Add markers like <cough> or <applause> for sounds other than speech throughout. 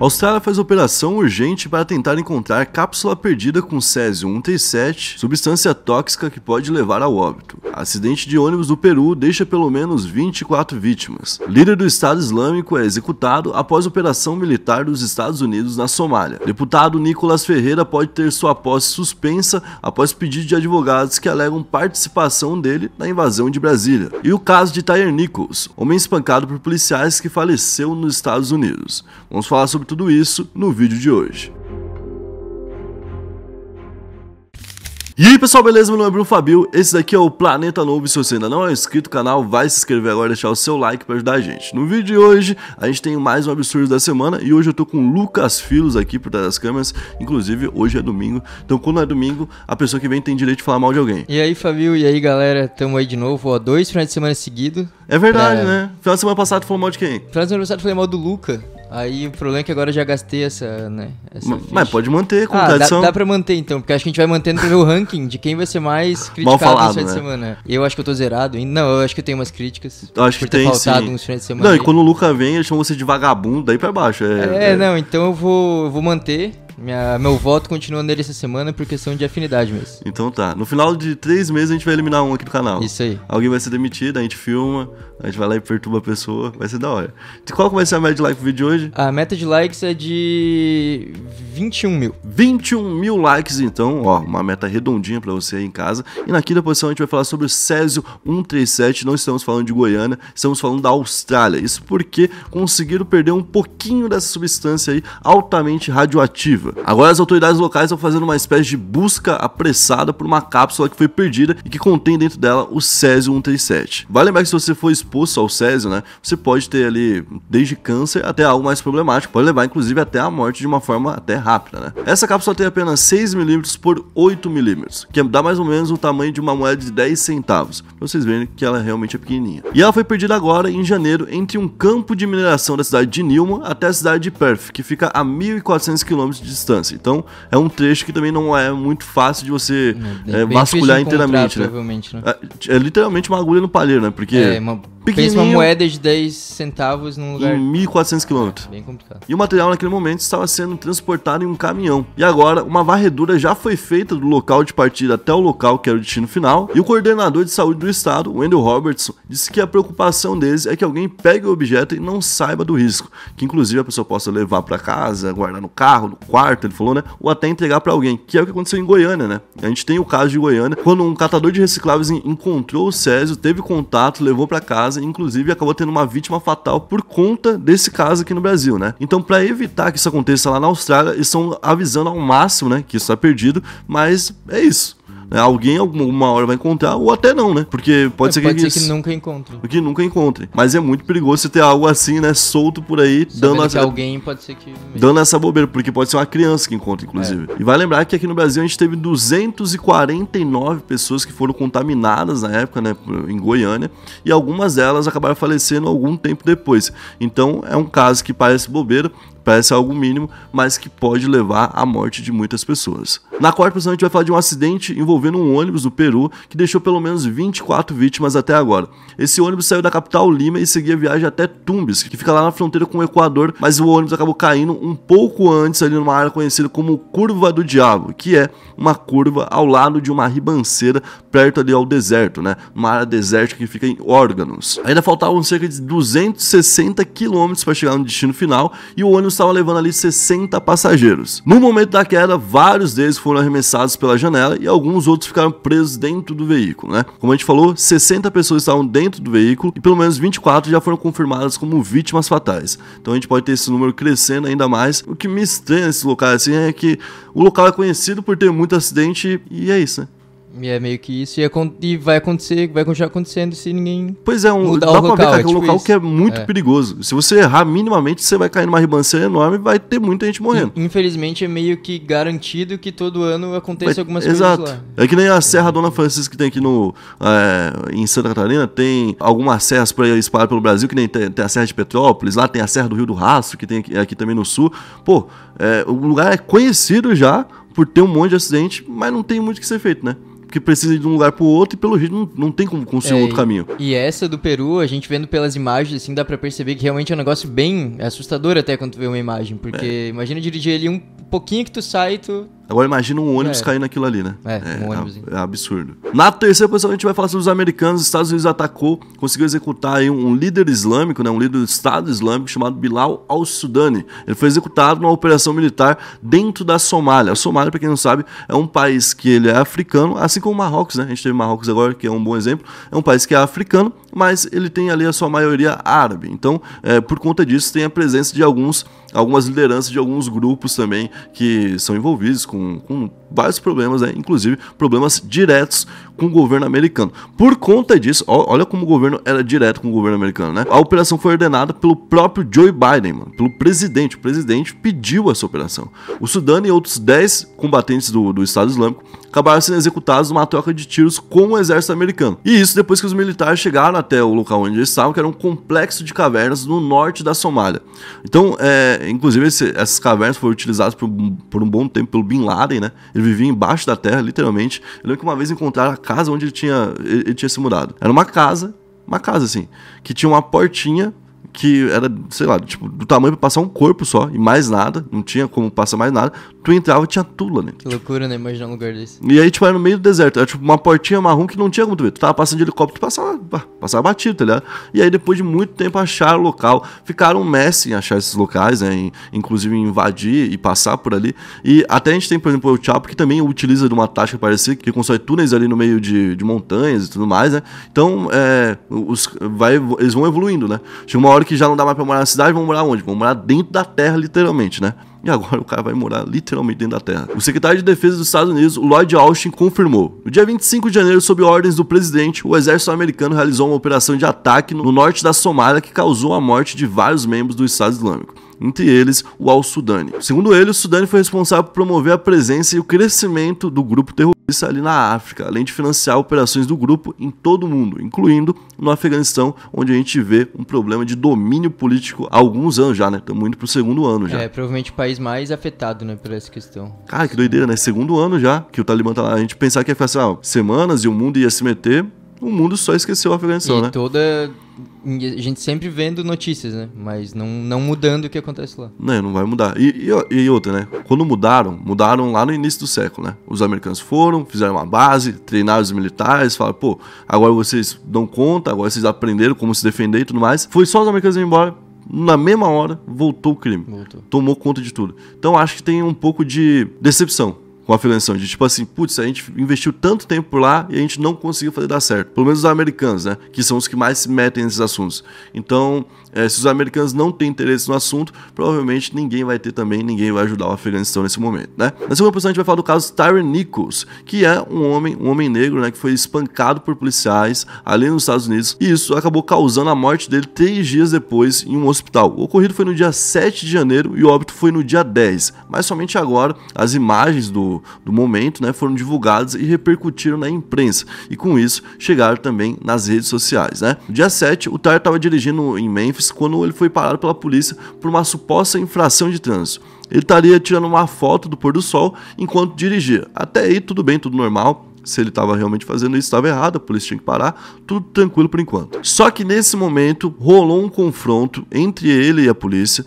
A Austrália faz operação urgente para tentar encontrar cápsula perdida com césio 137, substância tóxica que pode levar ao óbito. Acidente de ônibus do Peru deixa pelo menos 24 vítimas. Líder do Estado Islâmico é executado após operação militar dos Estados Unidos na Somália. Deputado Nicolas Ferreira pode ter sua posse suspensa após pedido de advogados que alegam participação dele na invasão de Brasília. E o caso de Tyre Nichols, homem espancado por policiais que faleceu nos Estados Unidos. Vamos falar sobre tudo isso no vídeo de hoje. E aí pessoal, beleza? Meu nome é Bruno Fabio, esse daqui é o Planeta Novo e se você ainda não é inscrito no canal, vai se inscrever agora e deixar o seu like para ajudar a gente. No vídeo de hoje, a gente tem mais um absurdo da semana e hoje eu tô com o Lucas Filos aqui por trás das câmeras, inclusive hoje é domingo, então quando é domingo, a pessoa que vem tem direito de falar mal de alguém. E aí Fabio, e aí galera, tamo aí de novo, ó, dois finais de semana seguidos. É verdade, né? Final de semana passado falou mal de quem? Final de semana passado falei mal do Luca, Aí o problema é que agora eu já gastei essa, né? Essa mas pode manter com ah, tradição. Dá, dá pra manter então, porque acho que a gente vai mantendo pra ver o ranking de quem vai ser mais criticado falado, no né? de semana. Eu acho que eu tô zerado ainda. Não, eu acho que eu tenho umas críticas. Eu acho que tem faltado sim. uns finais de semana. Não, aí. e quando o Luca vem, ele chama você de vagabundo, daí pra baixo. É, é, é... não, então eu vou, eu vou manter. Minha, meu voto continua nele essa semana por questão de afinidade mesmo. Então tá. No final de três meses a gente vai eliminar um aqui do canal. Isso aí. Alguém vai ser demitido, a gente filma, a gente vai lá e perturba a pessoa. Vai ser da hora. Qual que vai ser a meta de like pro vídeo de hoje? A meta de likes é de 21 mil. 21 mil likes, então, ó, uma meta redondinha pra você aí em casa. E na quinta posição a gente vai falar sobre o Césio 137. Não estamos falando de Goiânia, estamos falando da Austrália. Isso porque conseguiram perder um pouquinho dessa substância aí altamente radioativa. Agora as autoridades locais estão fazendo uma espécie de busca apressada por uma cápsula que foi perdida e que contém dentro dela o Césio 137. Vale lembrar que se você for exposto ao Césio, né, você pode ter ali desde câncer até algo mais problemático, pode levar inclusive até a morte de uma forma até rápida, né? Essa cápsula tem apenas 6 milímetros por 8 milímetros, que dá mais ou menos o tamanho de uma moeda de 10 centavos, pra vocês verem que ela realmente é pequenininha. E ela foi perdida agora em janeiro entre um campo de mineração da cidade de Newman até a cidade de Perth, que fica a 1.400 quilômetros de distância. Então é um trecho que também não é muito fácil de você é, é, vasculhar inteiramente, né? né? É, é, literalmente uma agulha no palheiro, né? Porque é, uma Pensa uma moeda de 10 centavos num lugar. Em 1.400 quilômetros. Bem complicado. E o material naquele momento estava sendo transportado em um caminhão. E agora, uma varredura já foi feita do local de partida até o local que era o destino final. E o coordenador de saúde do estado, Wendell Robertson, disse que a preocupação deles é que alguém pegue o objeto e não saiba do risco. Que inclusive a pessoa possa levar para casa, guardar no carro, no quarto, ele falou, né? Ou até entregar para alguém. Que é o que aconteceu em Goiânia, né? A gente tem o caso de Goiânia, quando um catador de recicláveis encontrou o Césio, teve contato, levou para casa inclusive acabou tendo uma vítima fatal por conta desse caso aqui no Brasil, né? Então, para evitar que isso aconteça lá na Austrália, estão avisando ao máximo, né, que isso está perdido, mas é isso. Né? Alguém alguma hora vai encontrar, ou até não, né? Porque pode é, ser pode que. Ser que nunca encontre. Que nunca encontre. Mas é muito perigoso você ter algo assim, né? Solto por aí, Sabendo dando essa. alguém pode ser que. Dando essa bobeira, porque pode ser uma criança que encontra, inclusive. É. E vai lembrar que aqui no Brasil a gente teve 249 pessoas que foram contaminadas na época, né? Em Goiânia. E algumas delas acabaram falecendo algum tempo depois. Então é um caso que parece bobeira, parece algo mínimo, mas que pode levar à morte de muitas pessoas. Na quarta posição, a gente vai falar de um acidente envolvendo um ônibus no Peru que deixou pelo menos 24 vítimas até agora. Esse ônibus saiu da capital Lima e seguia a viagem até Tumbes, que fica lá na fronteira com o Equador, mas o ônibus acabou caindo um pouco antes ali numa área conhecida como Curva do Diabo, que é uma curva ao lado de uma ribanceira perto ali ao deserto, né? Uma área desértica que fica em órgãos. Ainda faltavam cerca de 260 quilômetros para chegar no destino final e o ônibus estava levando ali 60 passageiros. No momento da queda, vários deles foram arremessados pela janela e alguns outros ficaram presos dentro do veículo, né? Como a gente falou, 60 pessoas estavam dentro do veículo e pelo menos 24 já foram confirmadas como vítimas fatais. Então a gente pode ter esse número crescendo ainda mais. O que me estranha nesse local assim é que o local é conhecido por ter muito acidente e é isso, né? E é meio que isso. E, é, e, vai acontecer, vai continuar acontecendo se ninguém. Pois é, um, mudar dá o pra local, ver que é, é tipo um local isso. que é muito é. perigoso. Se você errar minimamente, você vai cair numa ribanceira enorme e vai ter muita gente morrendo. Infelizmente é meio que garantido que todo ano aconteça vai, algumas exato. coisas lá. É que nem a Serra Dona Francisca que tem aqui no, é, em Santa Catarina, tem algumas serras por aí espalhadas pelo Brasil, que nem tem, tem, a Serra de Petrópolis, lá tem a Serra do Rio do Rastro, que tem aqui, aqui também no sul. Pô, é, o lugar é conhecido já por ter um monte de acidente, mas não tem muito o que ser feito, né? Porque precisa ir de um lugar pro outro e pelo jeito não, não tem como construir É, outro caminho. E essa do Peru, a gente vendo pelas imagens, assim, dá pra perceber que realmente é um negócio bem assustador até quando tu vê uma imagem. Porque É. imagina dirigir ali um pouquinho que tu sai tu. Agora imagina um ônibus É. caindo naquilo ali, né? É, um ônibus. É, absurdo. Na terceira posição a gente vai falar sobre os americanos. Os Estados Unidos atacou, conseguiu executar aí um, um líder islâmico, né? Um líder do Estado Islâmico chamado Bilal al-Sudani. Ele foi executado numa operação militar dentro da Somália. A Somália, para quem não sabe, é um país que ele é africano, assim como o Marrocos, né? A gente teve Marrocos agora, que é um bom exemplo. É um país que é africano, mas ele tem ali a sua maioria árabe. Então, é, por conta disso, tem a presença de alguns, algumas lideranças de alguns grupos também que são envolvidos com, com vários problemas, né? inclusive problemas diretos com o governo americano. Por conta disso, ó- olha como o governo era direto com o governo americano, né? A operação foi ordenada pelo próprio Joe Biden, mano, pelo presidente. O presidente pediu essa operação. O Sudano e outros 10 combatentes do, do Estado Islâmico acabaram sendo executados numa troca de tiros com o exército americano. E isso depois que os militares chegaram até o local onde eles estavam, que era um complexo de cavernas no norte da Somália. Então, é, inclusive, esse- essas cavernas foram utilizadas por, um- por um bom tempo pelo Bin Laden, né? Ele vivia embaixo da terra, literalmente. Eu lembro que uma vez encontraram a casa onde ele tinha, ele, ele tinha se mudado. Era uma casa, uma casa assim, que tinha uma portinha que era, sei lá, tipo, do tamanho pra passar um corpo só e mais nada, não tinha como passar mais nada. Tu entrava e tinha lá dentro. Que loucura, né? Imaginar um lugar desse. E aí, tipo, era no meio do deserto. Era tipo uma portinha marrom que não tinha como tu ver. Tu tava passando de helicóptero, tu passava, passava batido, tá ligado? E aí, depois de muito tempo, acharam o local. Ficaram um mestre em achar esses locais, né? Em, inclusive em invadir e passar por ali. E até a gente tem, por exemplo, o Chapo, que também utiliza de uma tática parecida, que constrói túneis ali no meio de, de montanhas e tudo mais, né? Então, é, os, vai, eles vão evoluindo, né? Chega uma hora que já não dá mais pra morar na cidade, vão morar onde? Vão morar dentro da terra, literalmente, né? E agora <laughs> o cara vai morar literalmente dentro da Terra. O secretário de Defesa dos Estados Unidos, Lloyd Austin, confirmou. No dia 25 de janeiro, sob ordens do presidente, o exército americano realizou uma operação de ataque no norte da Somália que causou a morte de vários membros do Estado Islâmico. Entre eles, o Al-Sudani. Segundo ele, o Sudani foi responsável por promover a presença e o crescimento do grupo terrorista ali na África, além de financiar operações do grupo em todo o mundo, incluindo no Afeganistão, onde a gente vê um problema de domínio político há alguns anos já, né? Estamos indo pro segundo ano já. É, provavelmente o país mais afetado, né, por essa questão. Cara, que doideira, né? Segundo ano já que o Talibã tá lá. A gente pensar que ia ficar assim, ah, semanas e o mundo ia se meter, o mundo só esqueceu o Afeganistão, e né? toda. A gente sempre vendo notícias, né? Mas não, não mudando o que acontece lá. Não, não vai mudar. E, e, e outra, né? Quando mudaram, mudaram lá no início do século, né? Os americanos foram, fizeram uma base, treinaram os militares, falaram, pô, agora vocês dão conta, agora vocês aprenderam como se defender e tudo mais. Foi só os americanos irem embora. Na mesma hora, voltou o crime. Voltou. tomou conta de tudo. Então acho que tem um pouco de decepção com a Afeganistão, de tipo assim, putz, a gente investiu tanto tempo por lá e a gente não conseguiu fazer dar certo. Pelo menos os americanos, né? Que são os que mais se metem nesses assuntos. Então, eh, se os americanos não têm interesse no assunto, provavelmente ninguém vai ter também, ninguém vai ajudar o Afeganistão nesse momento, né? Na segunda posição a gente vai falar do caso Tyron Nichols, que é um homem, um homem negro, né? Que foi espancado por policiais ali nos Estados Unidos e isso acabou causando a morte dele três dias depois em um hospital. O ocorrido foi no dia 7 de janeiro e o óbito foi no dia 10. Mas somente agora as imagens do, do momento né, foram divulgadas e repercutiram na imprensa. E com isso chegaram também nas redes sociais. Né? Dia 7, o Tyler estava dirigindo em Memphis quando ele foi parado pela polícia por uma suposta infração de trânsito. Ele estaria tirando uma foto do pôr do sol enquanto dirigia. Até aí tudo bem, tudo normal se ele estava realmente fazendo isso, estava errado, a polícia tinha que parar, tudo tranquilo por enquanto. Só que nesse momento rolou um confronto entre ele e a polícia.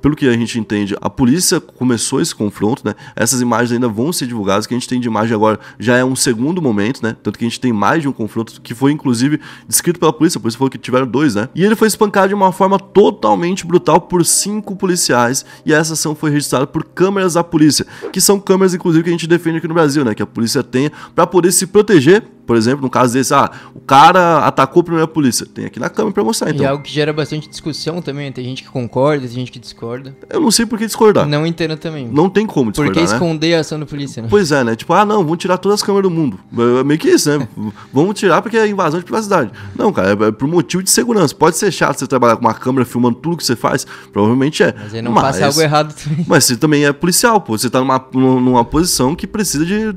Pelo que a gente entende, a polícia começou esse confronto, né? Essas imagens ainda vão ser divulgadas. Que a gente tem de imagem agora já é um segundo momento, né? Tanto que a gente tem mais de um confronto que foi inclusive descrito pela polícia. A polícia falou que tiveram dois, né? E ele foi espancado de uma forma totalmente brutal por cinco policiais. E essa ação foi registrada por câmeras da polícia, que são câmeras, inclusive, que a gente defende aqui no Brasil, né? Que a polícia tenha para poder se proteger. Por exemplo, no caso desse, ah, o cara atacou a polícia. Tem aqui na câmera pra mostrar, E então. é algo que gera bastante discussão também. Tem gente que concorda, tem gente que discorda. Eu não sei por que discordar. Não, Não entendo também. tem como Por discordar, que né? esconder a ação da polícia, né? Pois é, né? Tipo, ah, não, vamos tirar todas as câmeras do mundo. É meio que isso, né? vamos tirar porque é invasão de privacidade. Não, cara, é por motivo de segurança. Pode ser chato você trabalhar com uma câmera filmando tudo que você faz, provavelmente é. Mas aí não passa algo errado também. Mas você também é policial, pô. Você tá numa, numa posição que precisa de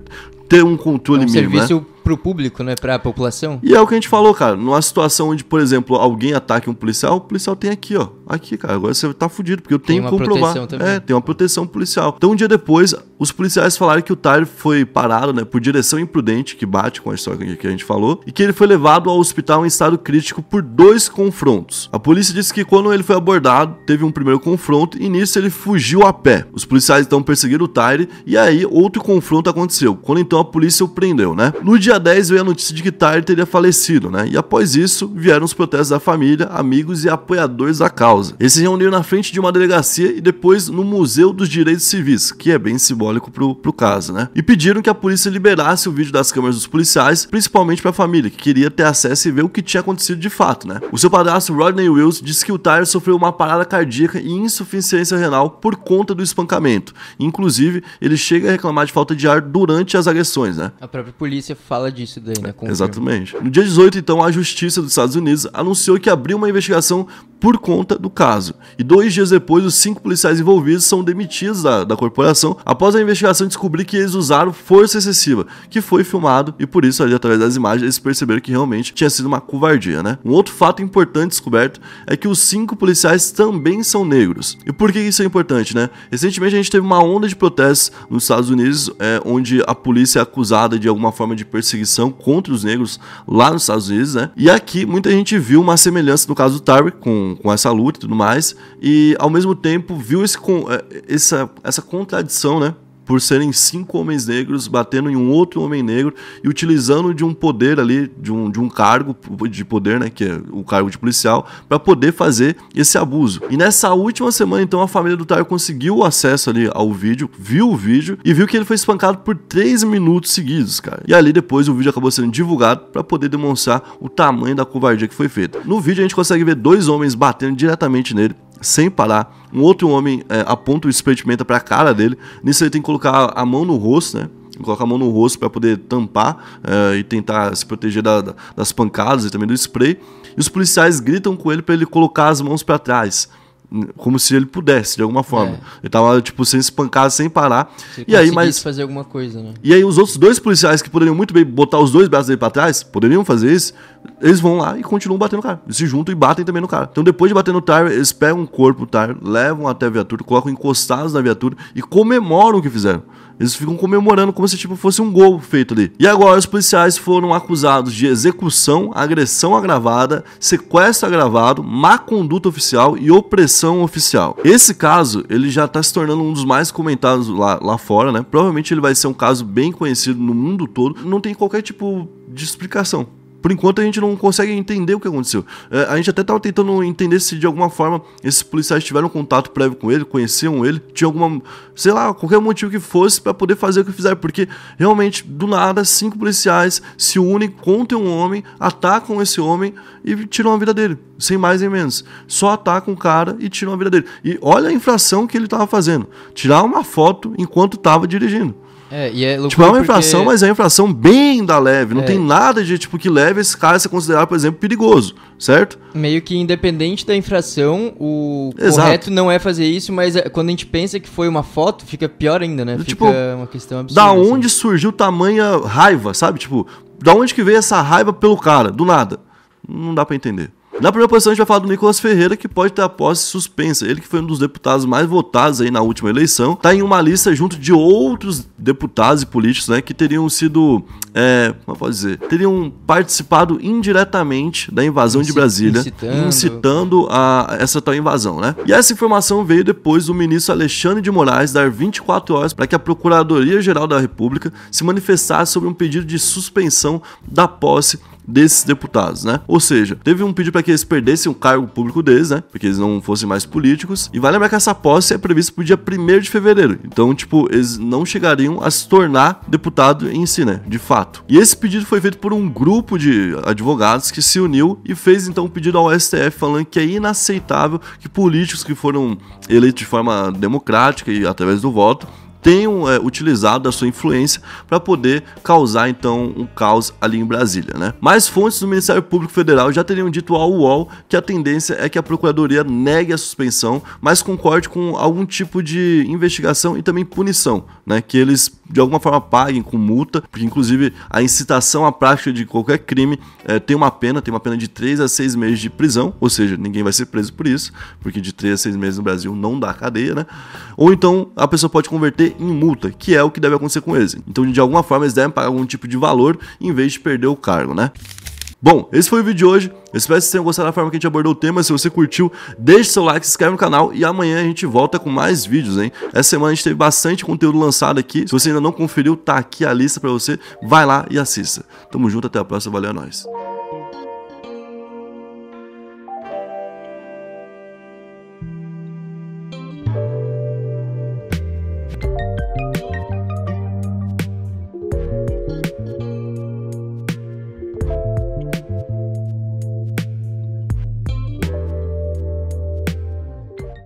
ter um controle É um mínimo, né? serviço pro público, né? Pra população. E é o que a gente falou, cara. Numa situação onde, por exemplo, alguém ataque um policial, o policial tem aqui, ó. Aqui, cara. Agora você tá fudido, porque eu tenho uma como provar. proteção também. É, tem uma proteção policial. Então, um dia depois, os policiais falaram que o Tyler foi parado, né, por direção imprudente, que bate com a história que a gente falou, e que ele foi levado ao hospital em estado crítico por dois confrontos. A polícia disse que quando ele foi abordado, teve um primeiro confronto e nisso ele fugiu a pé. Os policiais então perseguiram o Tyler e aí outro confronto aconteceu, quando então a polícia o prendeu, né? No dia 10 veio a notícia de que Tyler teria falecido, né? E após isso vieram os protestos da família, amigos e apoiadores da causa. Eles se reuniram na frente de uma delegacia e depois no Museu dos Direitos Civis, que é bem simbólico pro, pro caso, né? E pediram que a polícia liberasse o vídeo das câmeras dos policiais, principalmente para a família, que queria ter acesso e ver o que tinha acontecido de fato, né? O seu padrasto Rodney Wills disse que o Tyler sofreu uma parada cardíaca e insuficiência renal por conta do espancamento. Inclusive, ele chega a reclamar de falta de ar durante as agressões, né? A própria polícia fala disso daí, né? Confirma. Exatamente. No dia 18, então, a Justiça dos Estados Unidos anunciou que abriu uma investigação por conta do caso. E dois dias depois, os cinco policiais envolvidos são demitidos da, da corporação após a investigação descobrir que eles usaram força excessiva, que foi filmado e por isso, ali, através das imagens, eles perceberam que realmente tinha sido uma covardia, né? Um outro fato importante descoberto é que os cinco policiais também são negros. E por que isso é importante, né? Recentemente a gente teve uma onda de protestos nos Estados Unidos, é, onde a polícia é acusada de alguma forma de perseguição contra os negros lá nos Estados Unidos, né? E aqui muita gente viu uma semelhança no caso do Tarek com, com essa luta e tudo mais, e ao mesmo tempo viu esse, é, essa, essa contradição, né? Por serem cinco homens negros batendo em um outro homem negro e utilizando de um poder ali, de um, de um cargo de poder, né, que é o cargo de policial, para poder fazer esse abuso. E nessa última semana, então, a família do Tyler conseguiu acesso ali ao vídeo, viu o vídeo e viu que ele foi espancado por três minutos seguidos, cara. E ali depois o vídeo acabou sendo divulgado para poder demonstrar o tamanho da covardia que foi feita. No vídeo a gente consegue ver dois homens batendo diretamente nele sem parar. Um outro homem é, aponta o spray de pimenta para a cara dele. Nisso ele tem que colocar a mão no rosto, né? Colocar a mão no rosto para poder tampar é, e tentar se proteger da, da, das pancadas e também do spray. E os policiais gritam com ele para ele colocar as mãos para trás como se ele pudesse de alguma forma. É. Ele tava tipo sendo espancado sem parar. Se e aí mas fazer alguma coisa, né? E aí os outros dois policiais que poderiam muito bem botar os dois braços dele para trás, poderiam fazer isso, eles vão lá e continuam batendo no cara. Eles se juntam e batem também no cara. Então depois de bater no Tyler, eles pegam o corpo do Tyler, levam até a viatura, colocam encostados na viatura e comemoram o que fizeram. Eles ficam comemorando como se tipo fosse um gol feito ali. E agora os policiais foram acusados de execução, agressão agravada, sequestro agravado, má conduta oficial e opressão oficial. Esse caso, ele já está se tornando um dos mais comentados lá, lá fora, né? Provavelmente ele vai ser um caso bem conhecido no mundo todo. Não tem qualquer tipo de explicação por enquanto a gente não consegue entender o que aconteceu. É, a gente até estava tentando entender se de alguma forma esses policiais tiveram contato prévio com ele, conheciam ele, tinha alguma, sei lá, qualquer motivo que fosse para poder fazer o que fizeram, porque realmente do nada cinco policiais se unem contra um homem, atacam esse homem e tiram a vida dele, sem mais nem menos. Só atacam o cara e tiram a vida dele. E olha a infração que ele estava fazendo, tirar uma foto enquanto estava dirigindo. É, e é tipo, é uma infração, porque... mas é uma infração bem da leve. Não é. tem nada de tipo que leve esse cara a ser considerado, por exemplo, perigoso, certo? Meio que independente da infração, o Exato. correto não é fazer isso, mas é, quando a gente pensa que foi uma foto, fica pior ainda, né? Fica tipo, uma questão absurda. Da assim. onde assim. surgiu tamanha raiva, sabe? Tipo, da onde que veio essa raiva pelo cara? Do nada. Não dá para entender. Na primeira posição a gente vai falar do Nicolas Ferreira, que pode ter a posse suspensa. Ele que foi um dos deputados mais votados aí na última eleição, está em uma lista junto de outros deputados e políticos, né, que teriam sido, é, como eu posso dizer, teriam participado indiretamente da invasão de Brasília, incitando, incitando a essa tal invasão, né? E essa informação veio depois do ministro Alexandre de Moraes dar 24 horas para que a Procuradoria-Geral da República se manifestasse sobre um pedido de suspensão da posse desses deputados, né? Ou seja, teve um pedido para que eles perdessem o cargo público deles, né? Porque eles não fossem mais políticos. E vai lembrar que essa posse é prevista pro dia 1 de fevereiro. Então, tipo, eles não chegariam a se tornar deputado em si, né? De fato. E esse pedido foi feito por um grupo de advogados que se uniu e fez então um pedido ao STF falando que é inaceitável que políticos que foram eleitos de forma democrática e através do voto tenham é, utilizado da sua influência para poder causar então um caos ali em Brasília, né? Mas fontes do Ministério Público Federal já teriam dito ao UOL que a tendência é que a procuradoria negue a suspensão, mas concorde com algum tipo de investigação e também punição, né? Que eles de alguma forma paguem com multa, porque inclusive a incitação à prática de qualquer crime é, tem uma pena, tem uma pena de 3 a 6 meses de prisão, ou seja, ninguém vai ser preso por isso, porque de 3 a 6 meses no Brasil não dá cadeia, né? Ou então a pessoa pode converter em multa, que é o que deve acontecer com eles. Então, de alguma forma, eles devem pagar algum tipo de valor em vez de perder o cargo, né? Bom, esse foi o vídeo de hoje. Espero que vocês tenham gostado da forma que a gente abordou o tema. Se você curtiu, deixe seu like, se inscreve no canal e amanhã a gente volta com mais vídeos, hein? Essa semana a gente teve bastante conteúdo lançado aqui. Se você ainda não conferiu, tá aqui a lista para você. Vai lá e assista. Tamo junto, até a próxima. Valeu, é nóis.